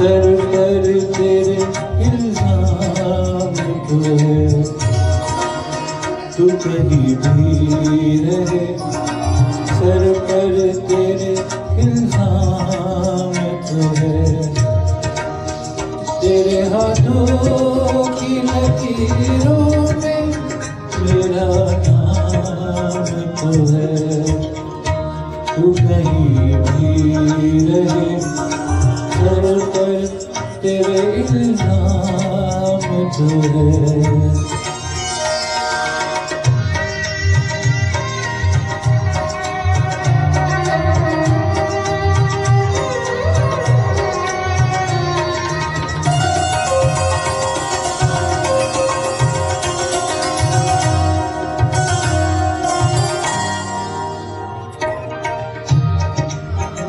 Sir पर तेरे इल्ज़ाम तो कहीं भी रहे सर पर तेरे इल्ज़ाम तेरे हाथों की लकीरों तेरे इल्जाम तो है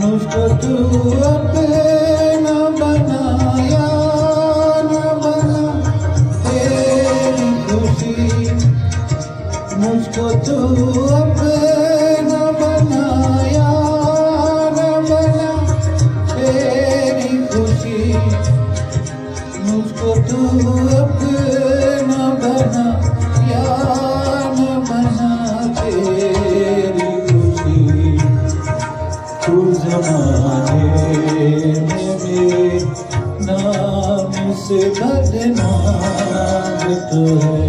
मुझको खुशी मुझको तू अपना बनाया, न बना तेरी खुशी। मुझको तू अपना बना या न बना तेरी खुशी। तू जमाने में नाम से बदनाम तो है।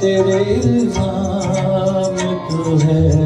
तेरे इल्ज़ाम तो है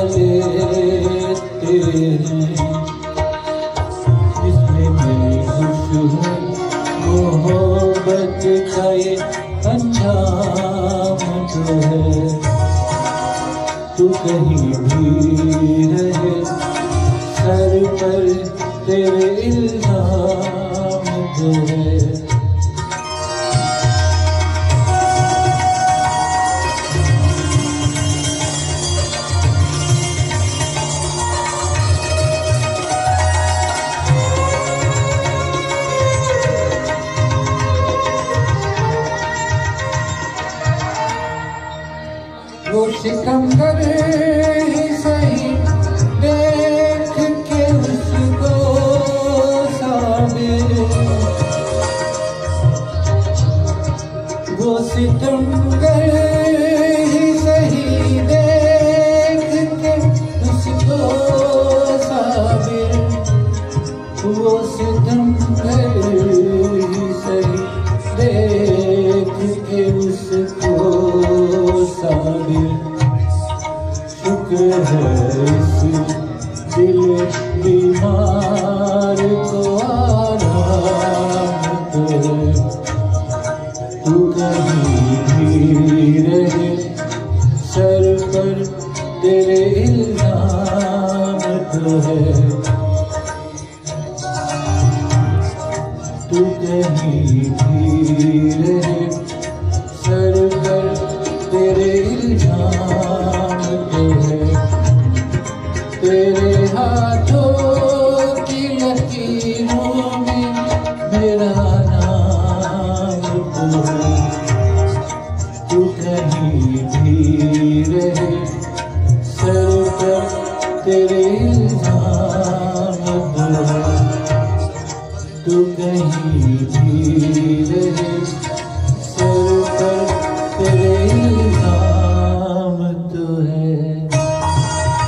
का तो है। तू कहीं भी रहे सर पर तेरे इल्ज़ाम सितम देखियूं ही सही दे है दिल बीमार को आराम तू कहीं भी रहे सर पर तेरे इल्ज़ाम तो है तू कहीं भी रहे सर पर तेरे इल्ज़ाम तू कहीं भी रहे